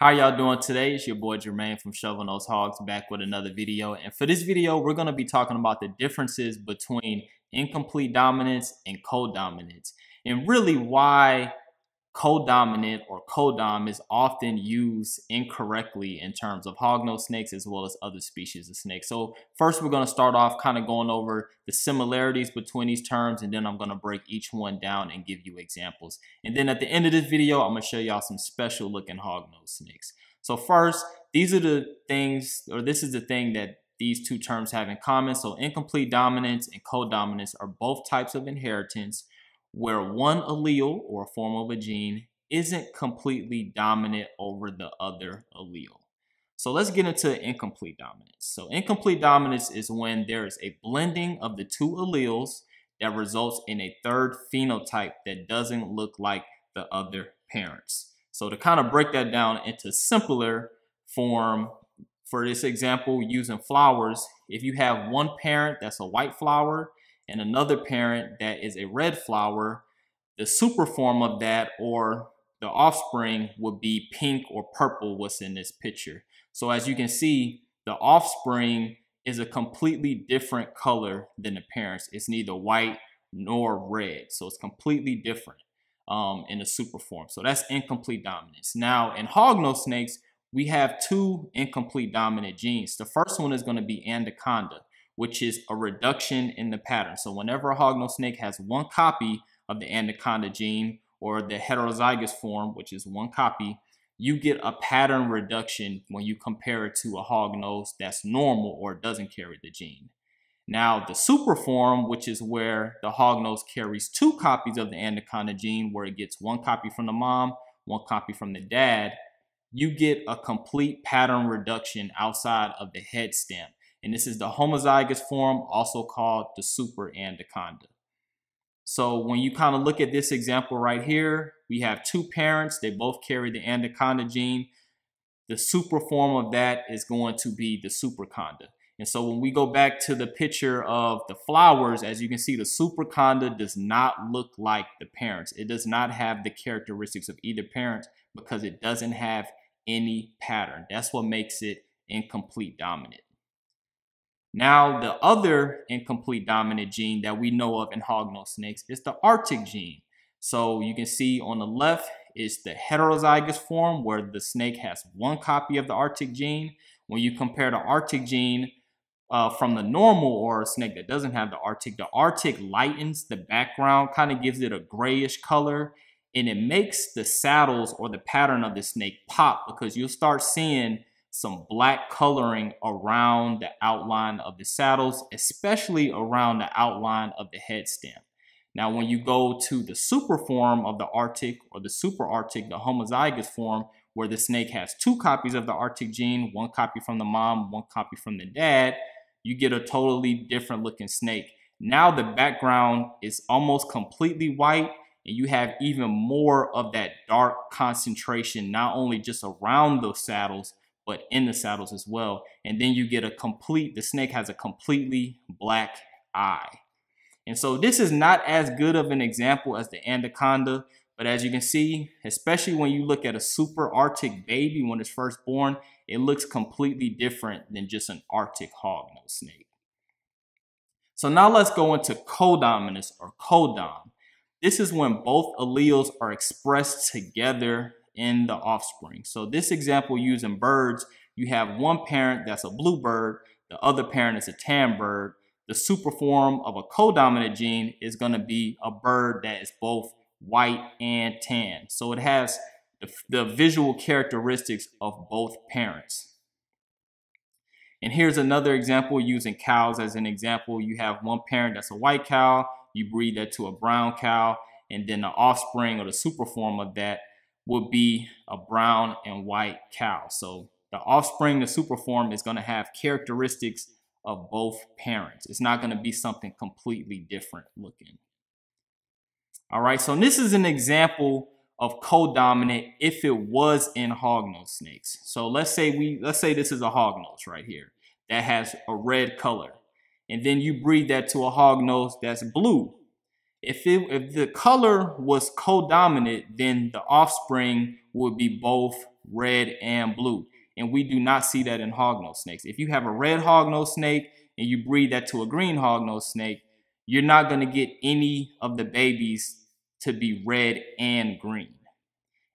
How y'all doing today? It's your boy Jermaine from Shovel Nose Hogs back with another video. And for this video, we're going to be talking about the differences between incomplete dominance and co-dominance and really why codominant or codom is often used incorrectly in terms of hognose snakes as well as other species of snakes. So first we're going to start off kind of going over the similarities between these terms and then I'm going to break each one down and give you examples. And then at the end of this video, I'm going to show y'all some special looking hognose snakes. So first, these are the things, or this is the thing that these two terms have in common. So incomplete dominance and codominance are both types of inheritance where one allele or a form of a gene isn't completely dominant over the other allele. So let's get into incomplete dominance. So incomplete dominance is when there is a blending of the two alleles that results in a third phenotype that doesn't look like the other parents. So to kind of break that down into simpler form, for this example, using flowers, if you have one parent that's a white flower and another parent that is a red flower, the super form of that or the offspring would be pink or purple what's in this picture. So as you can see, the offspring is a completely different color than the parents. It's neither white nor red. So it's completely different um, in the super form. So that's incomplete dominance. Now in hognose snakes, we have two incomplete dominant genes. The first one is going to be anaconda which is a reduction in the pattern. So whenever a hognose snake has one copy of the anaconda gene or the heterozygous form, which is one copy, you get a pattern reduction when you compare it to a hognose that's normal or doesn't carry the gene. Now, the super form, which is where the hognose carries two copies of the anaconda gene, where it gets one copy from the mom, one copy from the dad, you get a complete pattern reduction outside of the head stem. And this is the homozygous form, also called the super anaconda. So when you kind of look at this example right here, we have two parents. They both carry the anaconda gene. The super form of that is going to be the superconda. And so when we go back to the picture of the flowers, as you can see, the superconda does not look like the parents. It does not have the characteristics of either parent because it doesn't have any pattern. That's what makes it incomplete dominant. Now, the other incomplete dominant gene that we know of in hognose snakes is the arctic gene. So you can see on the left is the heterozygous form where the snake has one copy of the arctic gene. When you compare the arctic gene uh, from the normal or a snake that doesn't have the arctic, the arctic lightens the background, kind of gives it a grayish color, and it makes the saddles or the pattern of the snake pop because you'll start seeing some black coloring around the outline of the saddles, especially around the outline of the head stem. Now, when you go to the super form of the Arctic or the super Arctic, the homozygous form, where the snake has two copies of the Arctic gene, one copy from the mom, one copy from the dad, you get a totally different looking snake. Now the background is almost completely white and you have even more of that dark concentration, not only just around those saddles, but in the saddles as well. And then you get a complete, the snake has a completely black eye. And so this is not as good of an example as the anaconda, but as you can see, especially when you look at a super arctic baby when it's first born, it looks completely different than just an arctic hognose snake. So now let's go into codominance or codom. This is when both alleles are expressed together in the offspring. So this example using birds, you have one parent that's a blue bird, the other parent is a tan bird. The super form of a codominant gene is going to be a bird that is both white and tan. So it has the, the visual characteristics of both parents. And here's another example using cows as an example. You have one parent that's a white cow, you breed that to a brown cow, and then the offspring or the super form of that would be a brown and white cow. So the offspring, the superform, is going to have characteristics of both parents. It's not going to be something completely different looking. All right, so this is an example of codominant if it was in hognose snakes. So let's say we let's say this is a hognose right here that has a red color. And then you breed that to a hognose that's blue if it if the color was codominant, then the offspring would be both red and blue. And we do not see that in hognose snakes. If you have a red hognose snake and you breed that to a green hognose snake, you're not going to get any of the babies to be red and green.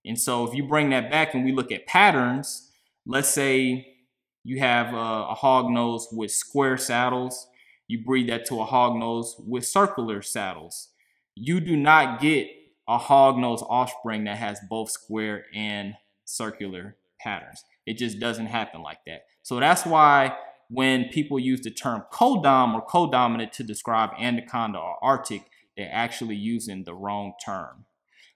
And so if you bring that back and we look at patterns, let's say you have a, a hog nose with square saddles, you breed that to a hog nose with circular saddles. You do not get a hog nose offspring that has both square and circular patterns. It just doesn't happen like that. So that's why when people use the term codom or codominant to describe anaconda or arctic, they're actually using the wrong term.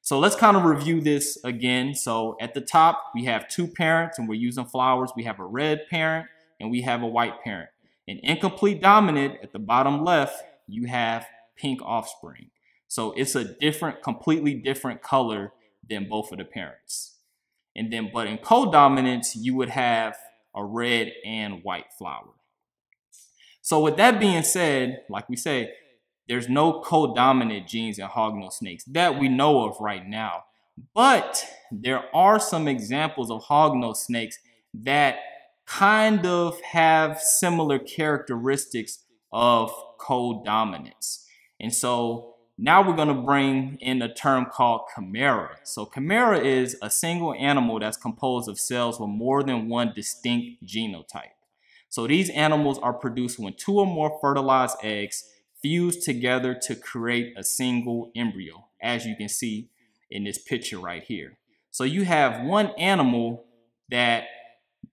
So let's kind of review this again. So at the top, we have two parents and we're using flowers. We have a red parent and we have a white parent. In incomplete dominant at the bottom left, you have pink offspring. So it's a different, completely different color than both of the parents. And then, but in codominance, you would have a red and white flower. So with that being said, like we say, there's no codominant genes in hognose snakes that we know of right now. But there are some examples of hognose snakes that kind of have similar characteristics of codominance. And so now we're going to bring in a term called chimera. So chimera is a single animal that's composed of cells with more than one distinct genotype. So these animals are produced when two or more fertilized eggs fuse together to create a single embryo, as you can see in this picture right here. So you have one animal that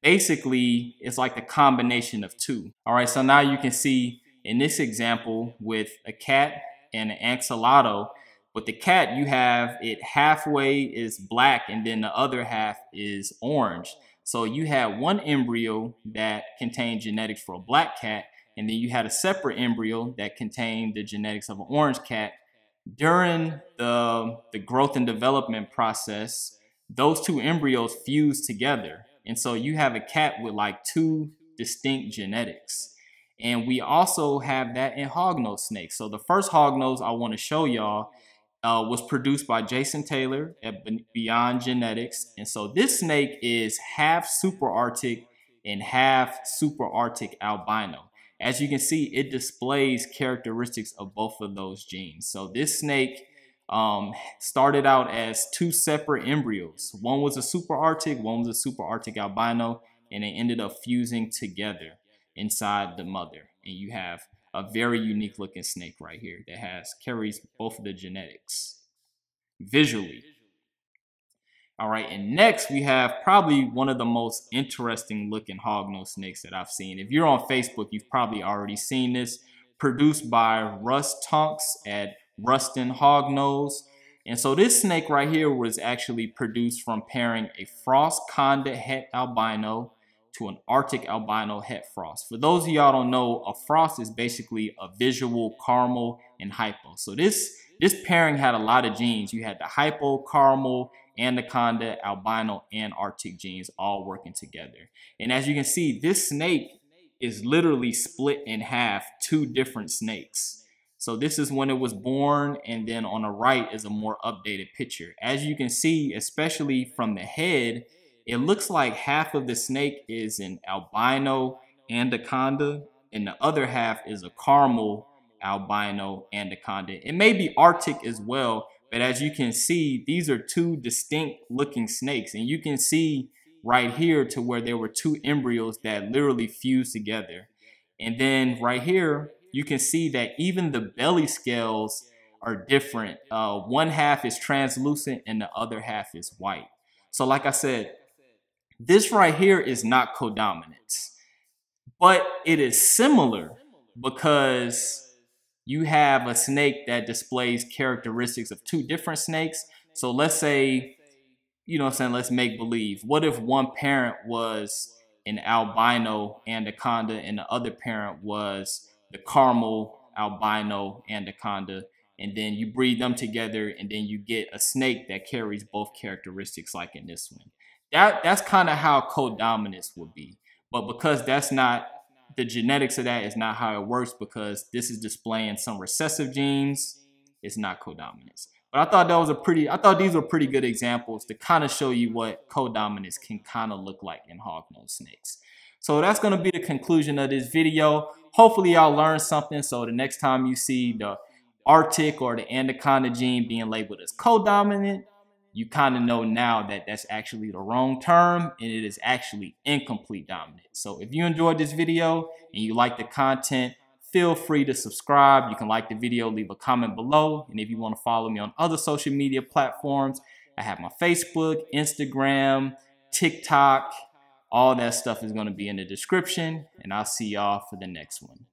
basically is like the combination of two. All right, so now you can see in this example with a cat and an axolotl, with the cat, you have it halfway is black and then the other half is orange. So you have one embryo that contains genetics for a black cat and then you had a separate embryo that contained the genetics of an orange cat. During the, the growth and development process, those two embryos fuse together. And so you have a cat with like two distinct genetics. And we also have that in hognose snakes. So the first hognose I want to show y'all uh, was produced by Jason Taylor at Beyond Genetics. And so this snake is half super arctic and half super arctic albino. As you can see, it displays characteristics of both of those genes. So this snake um, started out as two separate embryos. One was a super arctic, one was a super arctic albino, and they ended up fusing together inside the mother. And you have a very unique looking snake right here that has carries both of the genetics visually. All right, and next we have probably one of the most interesting looking hognose snakes that I've seen. If you're on Facebook, you've probably already seen this. Produced by Russ Tonks at Ruston Hognose. And so this snake right here was actually produced from pairing a frost conda het albino to an Arctic albino het frost. For those of y'all don't know, a frost is basically a visual caramel and hypo. So this this pairing had a lot of genes. You had the hypo, caramel, anaconda, albino, and arctic genes all working together. And as you can see, this snake is literally split in half, two different snakes. So this is when it was born, and then on the right is a more updated picture. As you can see, especially from the head, it looks like half of the snake is an albino anaconda, and the other half is a caramel albino anaconda. It may be arctic as well, but as you can see, these are two distinct looking snakes. And you can see right here to where there were two embryos that literally fused together. And then right here, you can see that even the belly scales are different. Uh, one half is translucent and the other half is white. So like I said, this right here is not codominance, but it is similar because you have a snake that displays characteristics of two different snakes. So let's say, you know I'm saying, let's make believe. What if one parent was an albino anaconda and the other parent was the caramel albino anaconda? And then you breed them together and then you get a snake that carries both characteristics like in this one. That, that's kind of how codominance would be. But because that's not the genetics of that is not how it works because this is displaying some recessive genes. It's not codominance. But I thought that was a pretty, I thought these were pretty good examples to kind of show you what codominance can kind of look like in hognose snakes. So that's going to be the conclusion of this video. Hopefully y'all learned something. So the next time you see the Arctic or the Anaconda gene being labeled as codominant, you kind of know now that that's actually the wrong term and it is actually incomplete dominant. So if you enjoyed this video and you like the content, feel free to subscribe. You can like the video, leave a comment below. And if you want to follow me on other social media platforms, I have my Facebook, Instagram, TikTok. All that stuff is going to be in the description. And I'll see y'all for the next one.